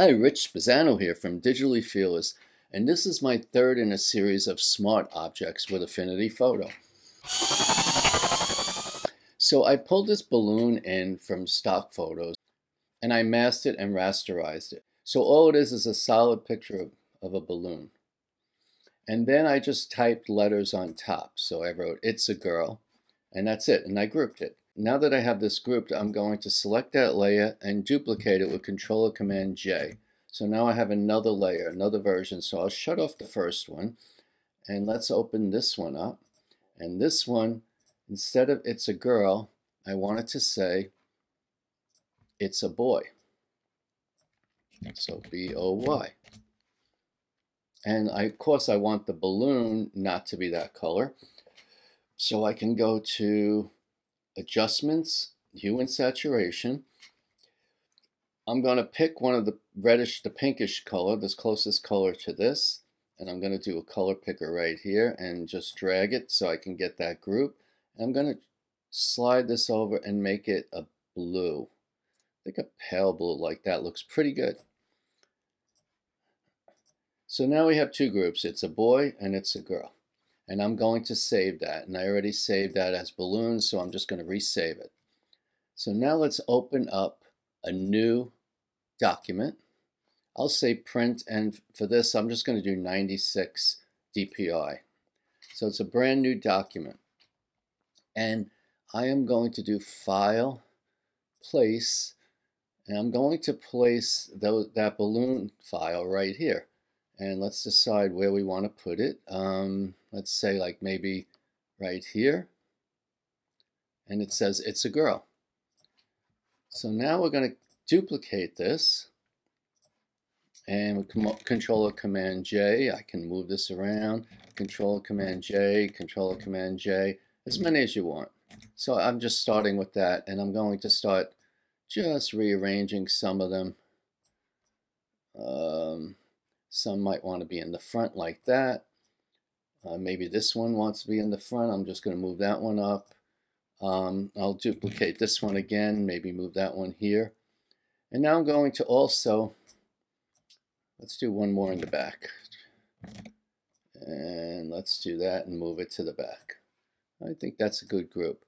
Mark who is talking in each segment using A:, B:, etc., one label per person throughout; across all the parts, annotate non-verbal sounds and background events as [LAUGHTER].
A: Hi, Rich Spezzano here from Digitally Fearless, and this is my third in a series of smart objects with Affinity Photo. So I pulled this balloon in from stock photos and I masked it and rasterized it. So all it is is a solid picture of, of a balloon. And then I just typed letters on top. So I wrote, it's a girl, and that's it, and I grouped it. Now that I have this grouped, I'm going to select that layer and duplicate it with Control Command J. So now I have another layer, another version. So I'll shut off the first one and let's open this one up. And this one, instead of it's a girl, I want it to say it's a boy. So B-O-Y. And I, of course I want the balloon not to be that color. So I can go to adjustments, hue and saturation. I'm going to pick one of the reddish the pinkish color, this closest color to this, and I'm going to do a color picker right here and just drag it so I can get that group. And I'm going to slide this over and make it a blue. I think a pale blue like that looks pretty good. So now we have two groups. It's a boy and it's a girl and I'm going to save that and I already saved that as balloons so I'm just going to resave it. So now let's open up a new document. I'll say print and for this I'm just going to do 96 DPI. So it's a brand new document and I am going to do file place and I'm going to place that balloon file right here and let's decide where we want to put it. Um, let's say like maybe right here. And it says it's a girl. So now we're going to duplicate this. And with Control Command J, I can move this around. Control Command J, Control Command J, as many as you want. So I'm just starting with that, and I'm going to start just rearranging some of them. Um, some might want to be in the front like that. Uh, maybe this one wants to be in the front. I'm just going to move that one up. Um, I'll duplicate this one again, maybe move that one here. And now I'm going to also, let's do one more in the back. And let's do that and move it to the back. I think that's a good group.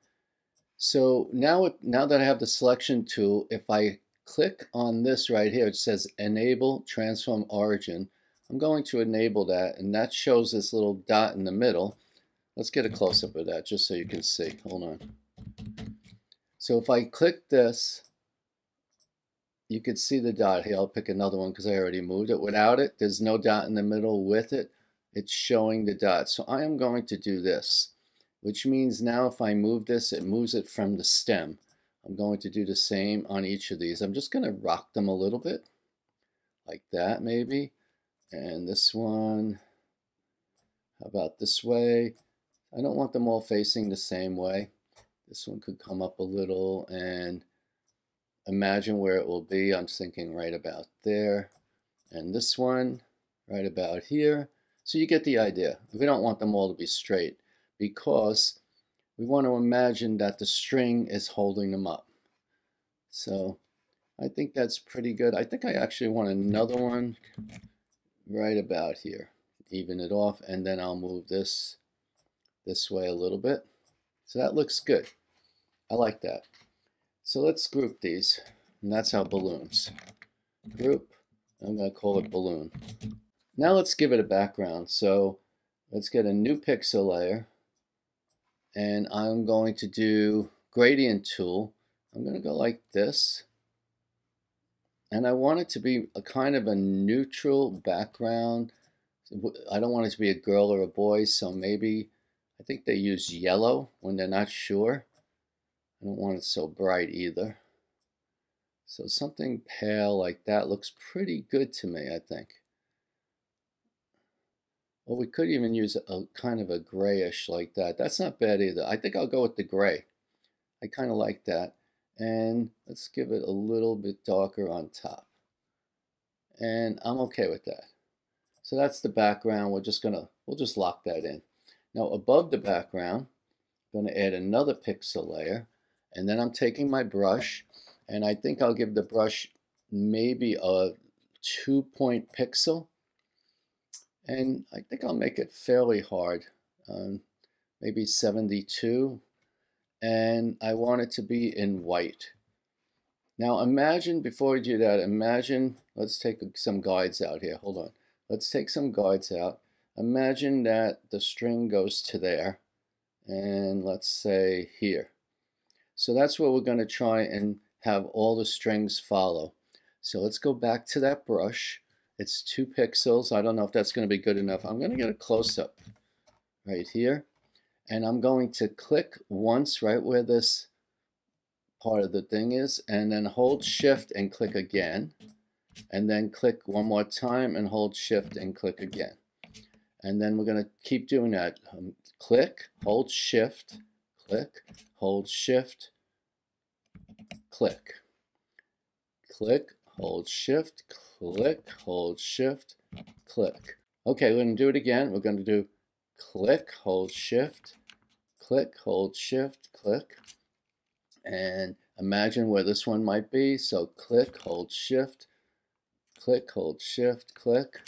A: So now, now that I have the selection tool, if I click on this right here, it says Enable Transform Origin. I'm going to enable that, and that shows this little dot in the middle. Let's get a close-up of that just so you can see. Hold on. So if I click this, you can see the dot here. I'll pick another one because I already moved it. Without it, there's no dot in the middle. With it, it's showing the dot. So I am going to do this, which means now if I move this, it moves it from the stem. I'm going to do the same on each of these. I'm just going to rock them a little bit, like that maybe. And this one, how about this way? I don't want them all facing the same way. This one could come up a little and imagine where it will be. I'm thinking right about there. And this one, right about here. So you get the idea. We don't want them all to be straight because we want to imagine that the string is holding them up. So I think that's pretty good. I think I actually want another one right about here. Even it off and then I'll move this this way a little bit. So that looks good. I like that. So let's group these. And that's how balloons. Group. I'm going to call it balloon. Now let's give it a background. So let's get a new pixel layer and I'm going to do gradient tool. I'm going to go like this. And I want it to be a kind of a neutral background. I don't want it to be a girl or a boy, so maybe, I think they use yellow when they're not sure. I don't want it so bright either. So something pale like that looks pretty good to me, I think. Well, we could even use a kind of a grayish like that. That's not bad either. I think I'll go with the gray. I kind of like that. And let's give it a little bit darker on top. And I'm okay with that. So that's the background. We're just gonna, we'll just lock that in. Now above the background, I'm gonna add another pixel layer. And then I'm taking my brush and I think I'll give the brush maybe a two point pixel. And I think I'll make it fairly hard, um, maybe 72. And I want it to be in white. Now imagine, before we do that, imagine, let's take some guides out here. Hold on. Let's take some guides out. Imagine that the string goes to there. And let's say here. So that's where we're going to try and have all the strings follow. So let's go back to that brush. It's two pixels. I don't know if that's going to be good enough. I'm going to get a close-up right here. And I'm going to click once right where this part of the thing is, and then hold shift and click again. And then click one more time and hold shift and click again. And then we're going to keep doing that. Um, click, hold shift, click, hold shift, click. Click, hold shift, click, hold shift, click. Okay, we're going to do it again. We're going to do click, hold shift, click, hold shift, click. And imagine where this one might be. So click, hold shift, click, hold shift, click.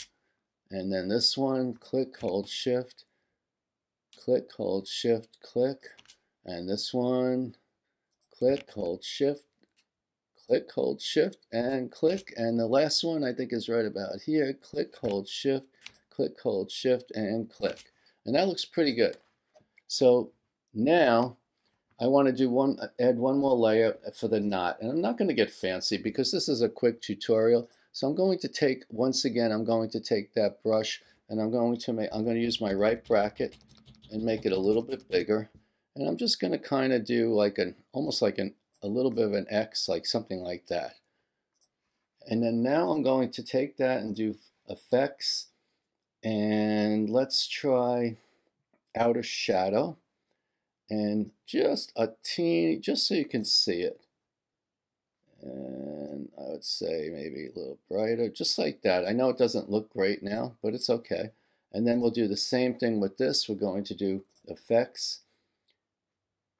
A: And then this one, click, hold shift, click, hold shift, click. And this one, click, hold shift, click, hold shift, and click. And the last one I think is right about here. Click, hold shift, click, hold shift, and click. And that looks pretty good. So now I want to do one, add one more layer for the knot. And I'm not going to get fancy because this is a quick tutorial. So I'm going to take, once again, I'm going to take that brush and I'm going to make, I'm going to use my right bracket and make it a little bit bigger. And I'm just going to kind of do like an, almost like an a little bit of an X, like something like that. And then now I'm going to take that and do effects. And let's try outer shadow. And just a teeny, just so you can see it. And I would say maybe a little brighter, just like that. I know it doesn't look great now, but it's okay. And then we'll do the same thing with this. We're going to do effects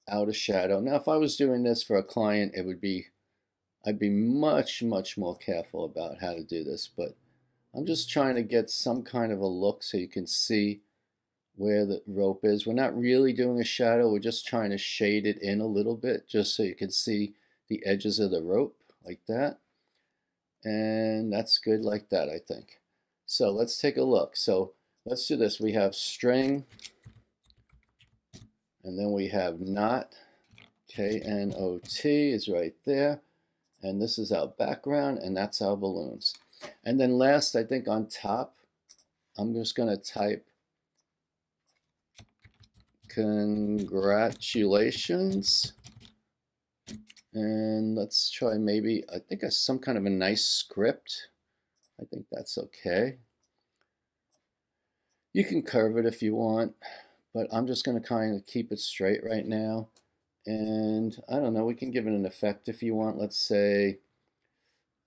A: outer shadow. Now, if I was doing this for a client, it would be, I'd be much, much more careful about how to do this, but I'm just trying to get some kind of a look so you can see where the rope is. We're not really doing a shadow, we're just trying to shade it in a little bit just so you can see the edges of the rope like that. And that's good like that, I think. So let's take a look. So let's do this. We have string and then we have knot, K-N-O-T is right there. And this is our background, and that's our balloons. And then last, I think on top, I'm just going to type congratulations. And let's try maybe, I think some kind of a nice script. I think that's okay. You can curve it if you want but I'm just going to kind of keep it straight right now. And I don't know, we can give it an effect if you want. Let's say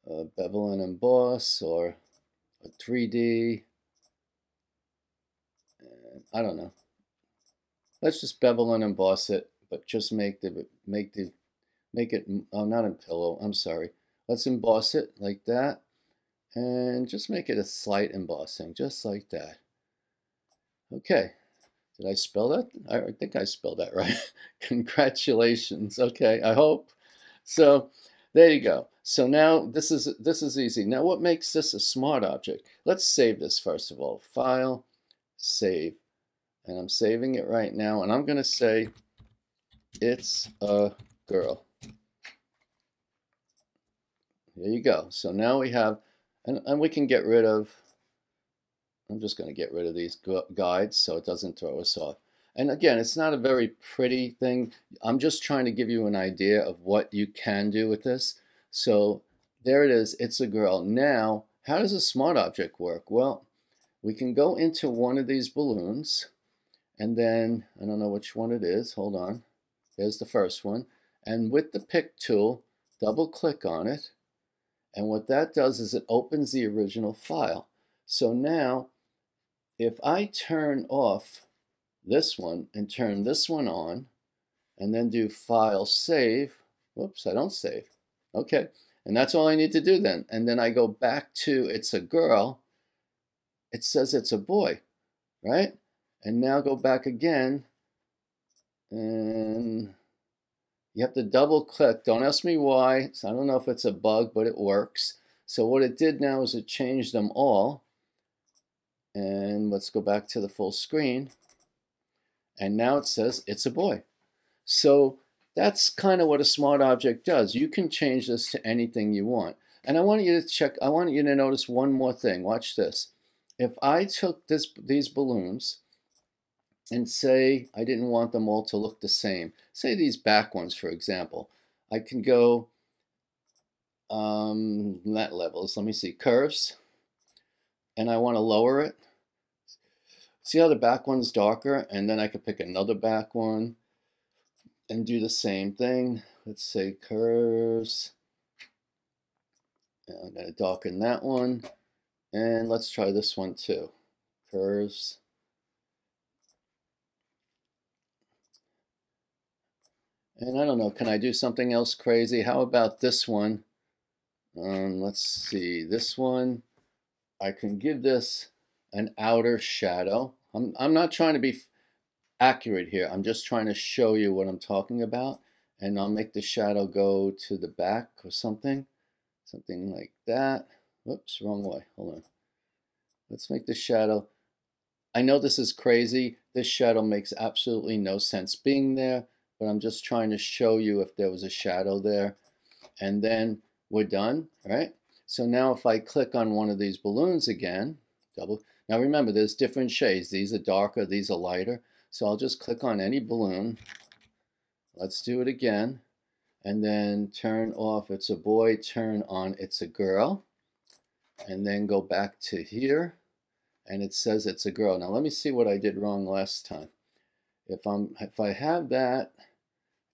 A: a bevel and emboss or a 3D. And I don't know. Let's just bevel and emboss it, but just make the make the make it oh not a pillow. I'm sorry. Let's emboss it like that, and just make it a slight embossing, just like that. Okay. Did I spell that? I think I spelled that [LAUGHS] right. Congratulations. Okay, I hope. So there you go. So now this is this is easy. Now what makes this a smart object? Let's save this first of all. File, save. And I'm saving it right now. And I'm going to say it's a girl. There you go. So now we have, and, and we can get rid of I'm just going to get rid of these guides so it doesn't throw us off. And again, it's not a very pretty thing. I'm just trying to give you an idea of what you can do with this. So there it is. It's a girl. Now, how does a smart object work? Well, we can go into one of these balloons and then, I don't know which one it is. Hold on. There's the first one. And with the pick tool, double click on it. And what that does is it opens the original file. So now if I turn off this one and turn this one on and then do file save, whoops, I don't save. Okay, And that's all I need to do then. And then I go back to it's a girl. It says it's a boy, right? And now go back again. And you have to double click. Don't ask me why. So I don't know if it's a bug, but it works. So what it did now is it changed them all. And let's go back to the full screen. And now it says it's a boy. So that's kind of what a smart object does. You can change this to anything you want. And I want you to check, I want you to notice one more thing. Watch this. If I took this, these balloons and say I didn't want them all to look the same, say these back ones, for example, I can go um, that levels. Let me see, curves, and I want to lower it. See how the back one's darker, and then I could pick another back one and do the same thing. Let's say curves. And I'm going to darken that one. And let's try this one too. Curves. And I don't know, can I do something else crazy? How about this one? Um, let's see, this one, I can give this an outer shadow. I'm, I'm not trying to be accurate here. I'm just trying to show you what I'm talking about. And I'll make the shadow go to the back or something. Something like that. Whoops, wrong way. Hold on. Let's make the shadow. I know this is crazy. This shadow makes absolutely no sense being there, but I'm just trying to show you if there was a shadow there. And then we're done, right? So now if I click on one of these balloons again, double. Now remember, there's different shades. These are darker, these are lighter. So I'll just click on any balloon. Let's do it again. And then turn off it's a boy, turn on it's a girl. And then go back to here. And it says it's a girl. Now let me see what I did wrong last time. If, I'm, if I have that, I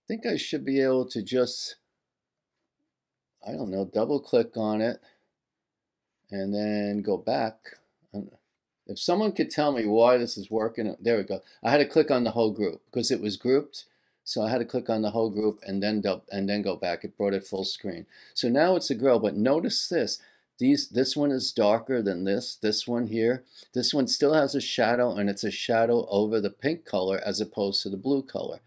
A: think I should be able to just, I don't know, double click on it and then go back. If someone could tell me why this is working, there we go. I had to click on the whole group because it was grouped. So I had to click on the whole group and then and then go back. It brought it full screen. So now it's a girl, but notice this. These, this one is darker than this. This one here. This one still has a shadow and it's a shadow over the pink color as opposed to the blue color.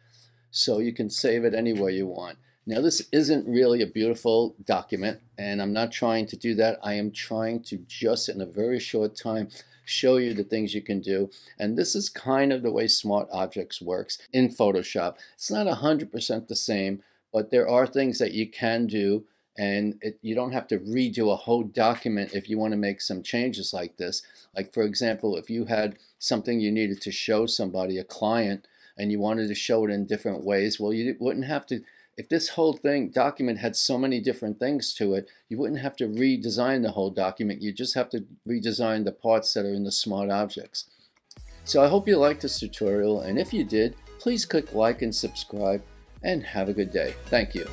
A: So you can save it anywhere you want. Now this isn't really a beautiful document and I'm not trying to do that. I am trying to just in a very short time show you the things you can do. And this is kind of the way Smart Objects works in Photoshop. It's not 100% the same, but there are things that you can do and it, you don't have to redo a whole document if you want to make some changes like this. Like for example, if you had something you needed to show somebody, a client, and you wanted to show it in different ways, well, you wouldn't have to if this whole thing document had so many different things to it, you wouldn't have to redesign the whole document. You just have to redesign the parts that are in the smart objects. So I hope you liked this tutorial, and if you did, please click like and subscribe, and have a good day. Thank you.